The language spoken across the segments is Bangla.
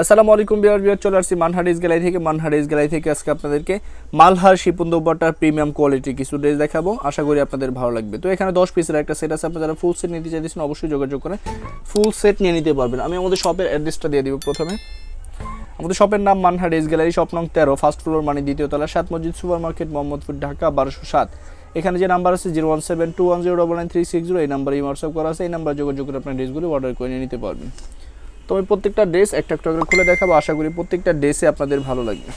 আসসালামু আলাইকুম বিয়ার বিয়ার চলে আসছি মানহারিস গ্যালারি থেকে। মানহারিস গ্যালারি থেকে আজকে আপনাদেরকে মালহার শিপুন দুব্বাটার প্রিমিয়াম কোয়ালিটি কিছু ড্রেস দেখাবো। আশা করি আপনাদের ভালো লাগবে। তো এখানে দশ পিসের একটা সেট আছে, আপনারা ফুল সেট নিতে চাইছেন অবশ্যই যোগাযোগ করে ফুল সেট নিয়ে নিতে পারবেন। আমি আমাদের শপের অ্যাড্রেসটা দিয়ে দিব প্রথমে। আমাদের শপের নাম মানহা ডেস গ্যালারি শপ নং তেরো ফার্স্ট ফ্লোর মানে দ্বিতীয় তলা, সাত মসজিদ সুপার মার্কেট মোহাম্মদপুর, ঢাকা, বারোশো সাত। এখানে যে নাম্বার আছে zero one seven two one zero double nine three six zero এই নাম্বারে হোয়াটসঅ্যাপ করা আছে, এই নাম্বার যোগাযোগ করে আপনার ড্রেসগুলো অর্ডার করে নিতে পারবেন। তো আমি প্রত্যেকটা ড্রেস একটা একটা করে খুলে দেখাবো। আশা করি প্রত্যেকটা ড্রেসে আপনাদের ভালো লাগবে।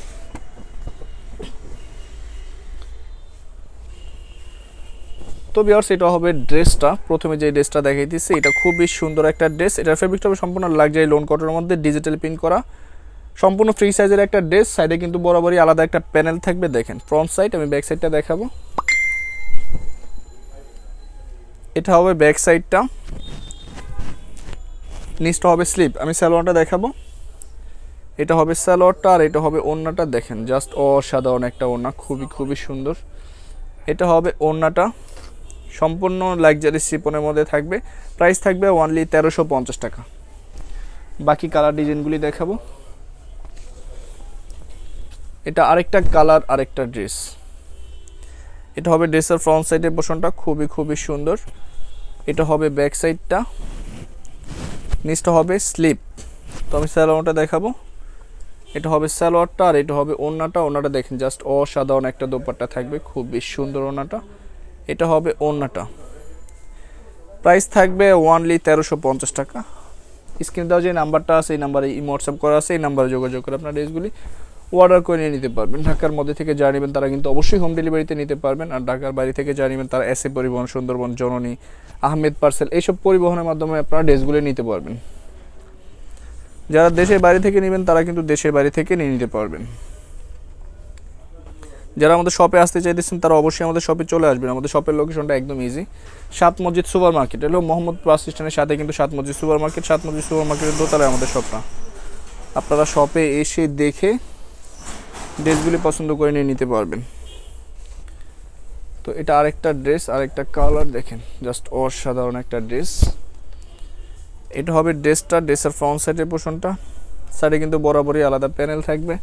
তো বিয়ার্স এটা হবে ড্রেসটা প্রথমে যে ড্রেসটা দেখাইতেছি এটা খুবই সুন্দর একটা ড্রেস এটার ফেব্রিকটা হবে সম্পূর্ণ লাক্সারি লোন কটনের মধ্যে ডিজিটাল প্রিন্ট করা। সম্পূর্ণ ফ্রি সাইজের একটা ড্রেস সাইডে কিন্তু বরাবরই আলাদা একটা প্যানেল থাকবে। দেখেন ফ্রন্ট সাইড আমি ব্যাক সাইডটা দেখাবো। এটা হবে ব্যাক সাইডটা নিচটা হবে স্লিপ আমি স্যালোয়ারটা দেখাবো। এটা হবে স্যালোয়ারটা আর এটা হবে ওড়নাটা। দেখেন জাস্ট অসাধারণ একটা ওড়না, খুবই খুবই সুন্দর। এটা হবে ওড়নাটা। সম্পূর্ণ লাক্সারি সিপনের মধ্যে থাকবে। প্রাইস থাকবে ওনলি তেরোশো পঞ্চাশ টাকা। বাকি কালার ডিজাইনগুলি দেখাবো। এটা আরেকটা কালার আরেকটা ড্রেস এটা হবে ড্রেসের ফ্রন্ট সাইডের পোষণটা, খুবই খুবই সুন্দর। এটা হবে ব্যাক সাইডটা নিচটা হবে স্লিপ। তো আমি স্যালোয়ারটা দেখাবো। এটা হবে স্যালোয়ারটা আর এটা হবে ওনাটা ওনাটা দেখেন, জাস্ট অসাধারণ একটা দোপাট্টা থাকবে। খুবই সুন্দর ওনাটা এটা হবে ওনাটা প্রাইস থাকবে ওয়ানলি তেরোশো পঞ্চাশ টাকা। স্ক্রিন দেওয়া যে নাম্বারটা আছে, এই নাম্বারে হোয়াটসঅ্যাপ করা আছে, এই নাম্বারে যোগাযোগ করে আপনার ড্রেসগুলি অর্ডার করে নিয়ে নিতে পারবেন। ঢাকার মধ্যে থেকে যা নেবেন তারা কিন্তু অবশ্যই হোম ডেলিভারিতে নিতে পারবেন। আর ঢাকার বাইরে থেকে যা নেবেন তারা এসে পরিবহন, সুন্দরবন, জননী, আহমেদ পার্সেল এইসব পরিবহনের মাধ্যমে আপনারা ড্রেসগুলো নিতে পারবেন। যারা দেশের বাইরে থেকে নেবেন, তারা কিন্তু দেশের বাইরে থেকে নিয়ে নিতে পারবেন। যারা আমাদের শপে আসতে চাইতেছেন, তারা অবশ্যই আমাদের শপে চলে আসবেন। আমাদের শপের লোকেশনটা একদম ইজি সাত মসজিদ সুপার মার্কেট হলো মোহাম্মদ বাস সাথে কিন্তু সাত মসজিদ সুপার মার্কেট সাত মসজিদ সুপার মার্কেটের দোতলায় আমাদের শপটা আপনারা শপে এসে দেখে ড্রেসগুলি পছন্দ করে নিয়ে নিতে পারবেন। তো এটা আরেকটা ড্রেস, আরেকটা কালার দেখেন, জাস্ট অসাধারণ একটা ড্রেস। এটা হবে ড্রেসটা, ড্রেসের ফ্রন্ট সাইডের পোষণটা। সাইডে কিন্তু বরাবরই আলাদা প্যানেল থাকবে।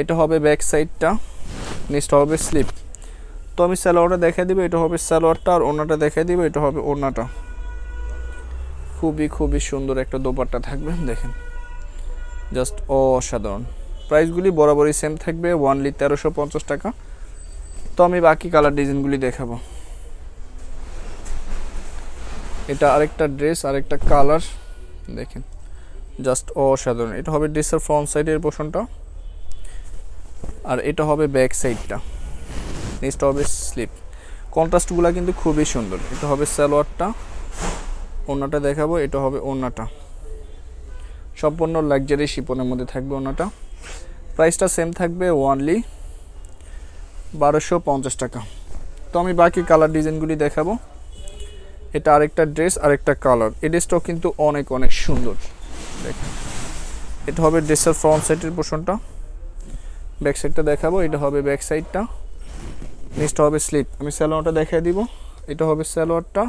এটা হবে ব্যাক সাইডটা নিচটা হবে স্লিপ তো আমি স্যালোয়ারটা দেখাই দিব, এটা হবে স্যালোয়ারটা আর ওনাটা দেখাই দিব, এটা হবে ওনাটা খুবই খুবই সুন্দর একটা দোপাট্টা থাকবে, দেখেন। জাস্ট অসাধারণ। প্রাইসগুলি বরাবরই সেম থাকবে ওয়ানলি তেরোশো পঞ্চাশ টাকা। তো আমি বাকি কালার ডিজাইনগুলি দেখাবো। এটা আরেকটা ড্রেস আরেকটা কালার দেখেন জাস্ট অসাধারণ। এটা হবে ড্রেসের ফ্রন্ট সাইডের পোষণটা আর এটা হবে ব্যাক সাইডটা নেক্সটটা হবে স্লিপ কন্ট্রাস্টগুলো কিন্তু খুবই সুন্দর। এটা হবে সালোয়ারটা। ওনাটা দেখাবো। এটা হবে ওনাটা সম্পূর্ণ লাক্সারি শিপনের মধ্যে থাকবে ওনাটা প্রাইসটা সেম থাকবে ওয়ানলি বারোশো পঞ্চাশ টাকা। তো আমি বাকি কালার ডিজাইনগুলি দেখাবো। এটা আরেকটা ড্রেস আরেকটা কালার এই ড্রেসটাও কিন্তু অনেক অনেক সুন্দর। দেখেন। এটা হবে ড্রেসের ফ্রন্ট সাইডের পোর্শনটা ব্যাক সাইডটা দেখাবো, এটা হবে ব্যাক সাইডটা নেক্সট হবে স্লিপ আমি স্যালোয়ারটা দেখাই দিব। এটা হবে স্যালোয়ারটা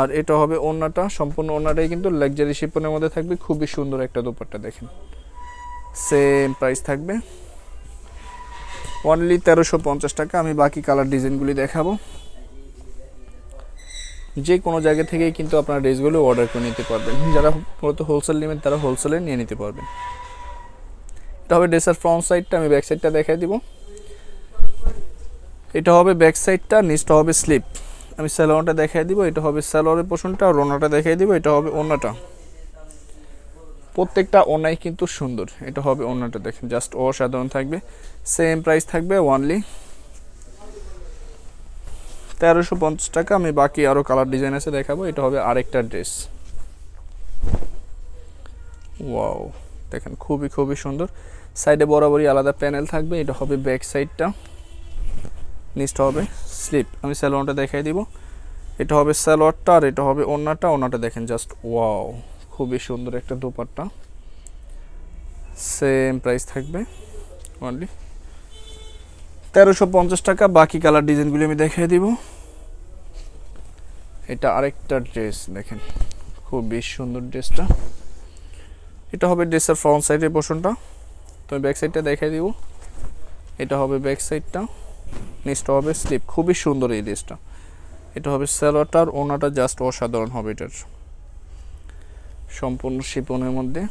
আর এটা হবে ওড়নাটা। সম্পূর্ণ ওড়নাটাই কিন্তু লাক্সারি শিপনের মধ্যে থাকবে। খুবই সুন্দর একটা দোপাট্টা, দেখেন। সেম প্রাইস থাকবে। অনলি তেরোশো পঞ্চাশ টাকা। আমি বাকি কালার ডিজাইনগুলি দেখাবো। যে কোনো জায়গা থেকেই কিন্তু আপনারা ড্রেসগুলো অর্ডার করে নিতে পারবেন। যারা মূলত হোলসেল নেবেন, তারা হোলসেলে নিয়ে নিতে পারবেন। এটা হবে ড্রেসের ফ্রন্ট সাইডটা আমি ব্যাক সাইডটা দেখাই দিব। এটা হবে ব্যাক সাইডটা নিচটা হবে স্লিপ আমি স্যালোয়ারটা দেখাই দিব। এটা হবে স্যালোয়ারের পোষণটা আর ওনাটা দেখাই দিব। এটা হবে ওনাটা প্রত্যেকটা ওনাই কিন্তু সুন্দর। এটা হবে ওনাটা দেখেন জাস্ট অসাধারণ থাকবে। সেম প্রাইস থাকবে ওয়ানলি তেরোশো পঞ্চাশ টাকা। আমি বাকি আরও কালার ডিজাইন আছে দেখাবো, এটা হবে আরেকটা ড্রেস ওয়াও দেখেন খুবই খুবই সুন্দর। সাইডে বরাবরই আলাদা প্যানেল থাকবে, এটা হবে ব্যাক সাইডটা নিচটা হবে স্লিপ আমি স্যালোয়ারটা দেখাই দিব। এটা হবে স্যালোয়ারটা আর এটা হবে ওনাটা ওনাটা দেখেন জাস্ট ওয়াও খুবই সুন্দর একটা দোপাট্টা। সেম প্রাইস থাকবে অনলি তেরোশো পঞ্চাশ টাকা, বাকি কালার ডিজাইনগুলি আমি দেখিয়ে দিব। এটা আরেকটা ড্রেস দেখেন। খুবই সুন্দর ড্রেসটা এটা হবে ড্রেসের ফ্রন্ট সাইডের পোর্শনটা তো ব্যাক সাইডটা দেখাই দিব। এটা হবে ব্যাক সাইডটা নিচটা হবে স্লিপ খুবই সুন্দর এই ড্রেসটা এটা হবে স্যালোয়ারটার ওনাটা জাস্ট অসাধারণ হবে এটার। সম্পূর্ণ শিপনের মধ্যে।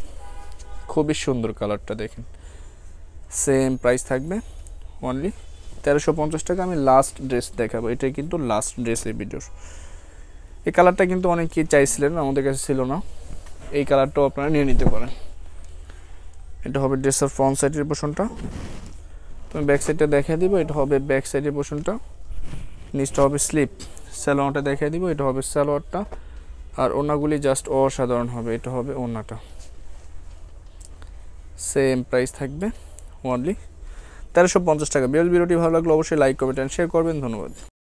খুবই সুন্দর কালারটা দেখেন। সেম প্রাইস থাকবে অনলি তেরোশো পঞ্চাশ টাকা। আমি লাস্ট ড্রেস দেখাবো। এটাই কিন্তু লাস্ট ড্রেস এই ভিডিওর এই কালারটা কিন্তু অনেকেই চাইছিলেন, আমাদের কাছে ছিল না। এই কালারটাও আপনারা নিয়ে নিতে পারেন। এটা হবে ড্রেসের ফ্রন্ট সাইডের পোর্শনটা তুমি ব্যাক সাইডটা দেখিয়ে দিব। এটা হবে ব্যাক সাইডের পোর্শনটা নিচটা হবে স্লিপ স্যালোয়ারটা দেখিয়ে দিব। এটা হবে স্যালোয়ারটা আর ওনাগুলি জাস্ট অসাধারণ হবে, এটা হবে ওনাটা সেম প্রাইস থাকবে ওনলি তেরোশো পঞ্চাশ টাকা। বিএল ভিডিওটি ভালো লাগলে অবশ্যই লাইক করবেন শেয়ার করবেন। ধন্যবাদ।